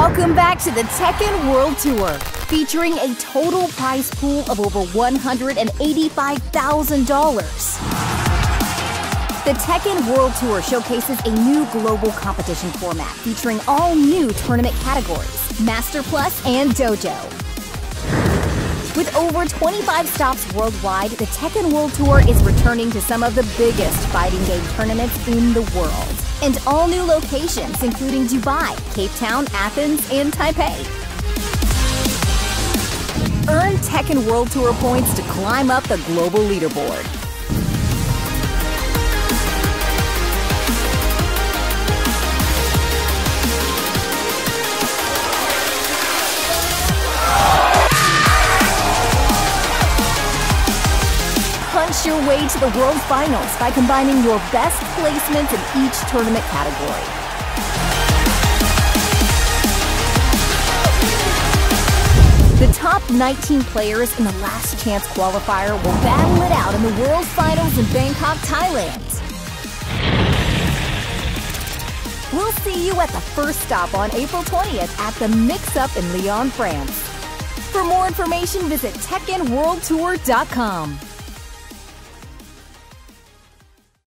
Welcome back to the Tekken World Tour, featuring a total prize pool of over $185,000. The Tekken World Tour showcases a new global competition format featuring all new tournament categories, Master Plus and Dojo. With over 25 stops worldwide, the Tekken World Tour is returning to some of the biggest fighting game tournaments in the world. And all new locations, including Dubai, Cape Town, Athens, and Taipei. Earn Tekken World Tour points to climb up the global leaderboard. Your way to the World Finals by combining your best placements in each tournament category. The top 19 players in the Last Chance qualifier will battle it out in the World Finals in Bangkok, Thailand. We'll see you at the first stop on April 20th at the Mix Up in Lyon, France. For more information, visit TekkenWorldTour.com.